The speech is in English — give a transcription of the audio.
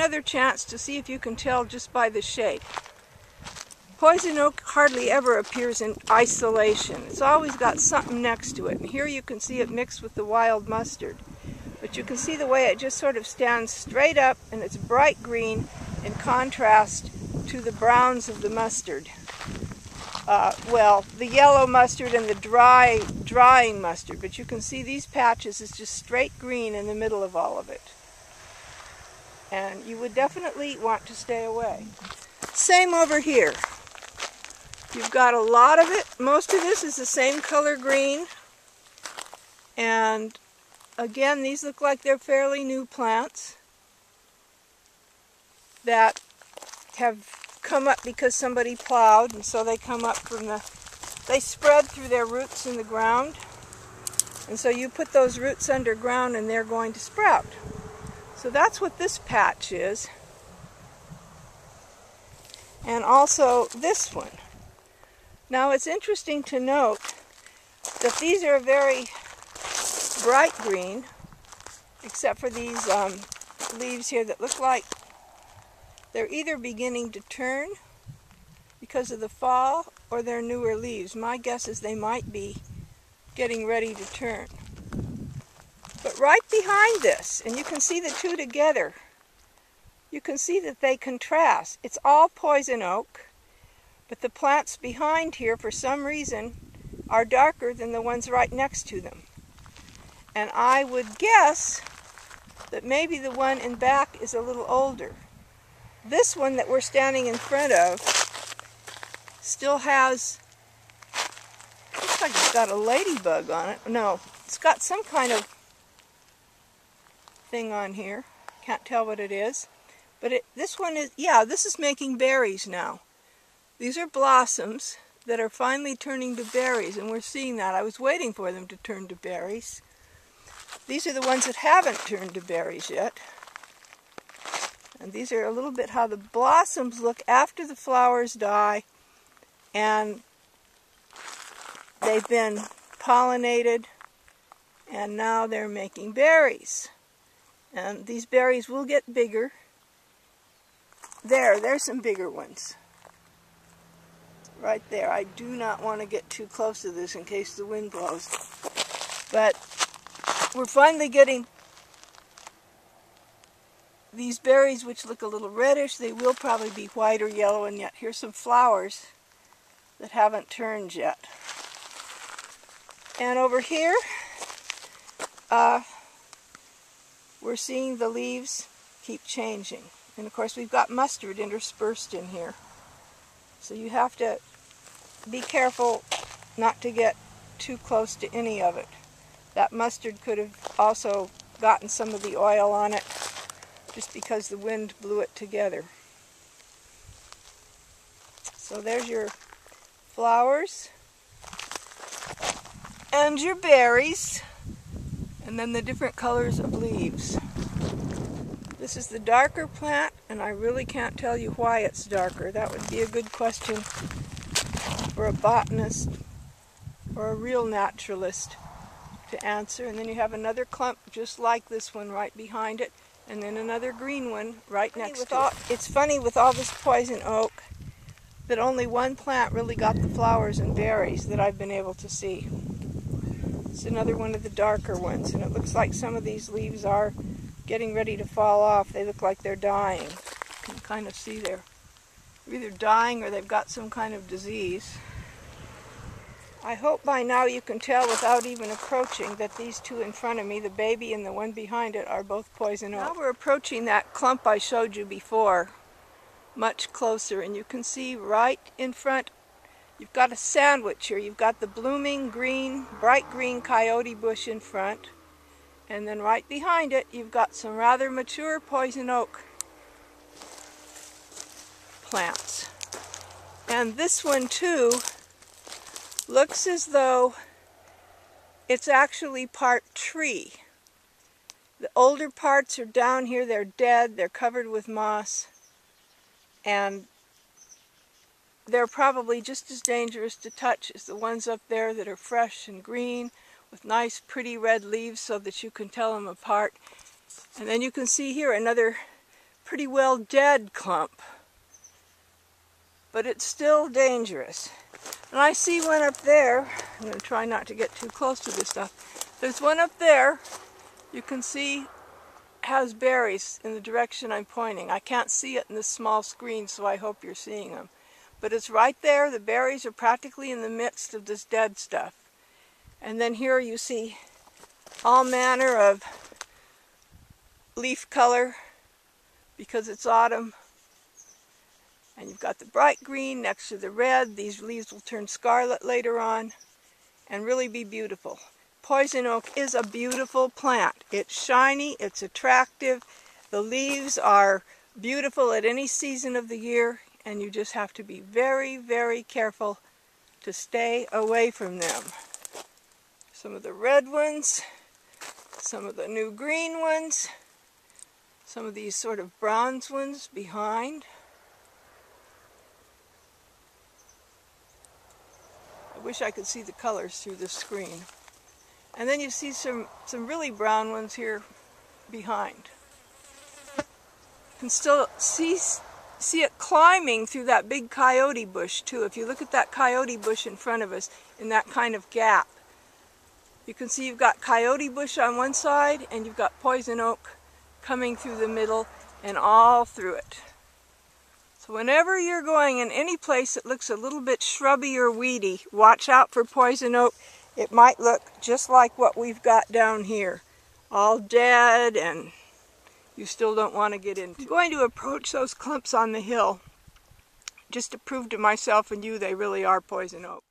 Another chance to see if you can tell just by the shape. Poison oak hardly ever appears in isolation. It's always got something next to it. And here you can see it mixed with the wild mustard. But you can see the way it just sort of stands straight up and it's bright green in contrast to the browns of the mustard. Uh, well, the yellow mustard and the dry, drying mustard. But you can see these patches is just straight green in the middle of all of it. And you would definitely want to stay away. Same over here. You've got a lot of it. Most of this is the same color green. And again, these look like they're fairly new plants that have come up because somebody plowed, and so they come up from the, they spread through their roots in the ground. And so you put those roots underground and they're going to sprout. So that's what this patch is. And also this one. Now it's interesting to note that these are very bright green, except for these um, leaves here that look like they're either beginning to turn because of the fall or they're newer leaves. My guess is they might be getting ready to turn. But right behind this, and you can see the two together, you can see that they contrast. It's all poison oak, but the plants behind here, for some reason, are darker than the ones right next to them. And I would guess that maybe the one in back is a little older. This one that we're standing in front of still has, looks like it's got a ladybug on it. No, it's got some kind of thing on here. Can't tell what it is. But it, this one is, yeah, this is making berries now. These are blossoms that are finally turning to berries, and we're seeing that. I was waiting for them to turn to berries. These are the ones that haven't turned to berries yet. And these are a little bit how the blossoms look after the flowers die and they've been pollinated and now they're making berries. And these berries will get bigger. There, there's some bigger ones. Right there. I do not want to get too close to this in case the wind blows. But we're finally getting these berries, which look a little reddish, they will probably be white or yellow, and yet here's some flowers that haven't turned yet. And over here, uh, we're seeing the leaves keep changing. And of course we've got mustard interspersed in here. So you have to be careful not to get too close to any of it. That mustard could have also gotten some of the oil on it just because the wind blew it together. So there's your flowers and your berries and then the different colors of leaves. This is the darker plant and I really can't tell you why it's darker. That would be a good question for a botanist or a real naturalist to answer. And then you have another clump just like this one right behind it and then another green one right funny next to all, it. It's funny with all this poison oak that only one plant really got the flowers and berries that I've been able to see. It's another one of the darker ones, and it looks like some of these leaves are getting ready to fall off. They look like they're dying. You can kind of see they're either dying or they've got some kind of disease. I hope by now you can tell without even approaching that these two in front of me, the baby and the one behind it, are both poison oak. Now we're approaching that clump I showed you before much closer and you can see right in front you've got a sandwich here. You've got the blooming green, bright green coyote bush in front and then right behind it you've got some rather mature poison oak plants. And this one too looks as though it's actually part tree. The older parts are down here, they're dead, they're covered with moss, and they're probably just as dangerous to touch as the ones up there that are fresh and green with nice pretty red leaves so that you can tell them apart. And then you can see here another pretty well dead clump. But it's still dangerous. And I see one up there. I'm going to try not to get too close to this stuff. There's one up there. You can see has berries in the direction I'm pointing. I can't see it in this small screen, so I hope you're seeing them. But it's right there. The berries are practically in the midst of this dead stuff. And then here you see all manner of leaf color because it's autumn. And you've got the bright green next to the red. These leaves will turn scarlet later on and really be beautiful. Poison oak is a beautiful plant. It's shiny, it's attractive. The leaves are beautiful at any season of the year and you just have to be very, very careful to stay away from them. Some of the red ones, some of the new green ones, some of these sort of bronze ones behind. I wish I could see the colors through this screen. And then you see some, some really brown ones here behind. You can still see see it climbing through that big coyote bush too. If you look at that coyote bush in front of us in that kind of gap, you can see you've got coyote bush on one side and you've got poison oak coming through the middle and all through it. So whenever you're going in any place that looks a little bit shrubby or weedy, watch out for poison oak. It might look just like what we've got down here, all dead and you still don't want to get into. I'm going to approach those clumps on the hill just to prove to myself and you they really are poison oak.